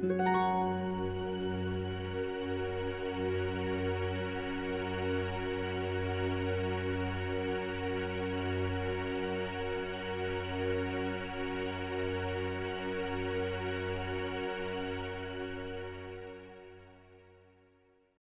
Música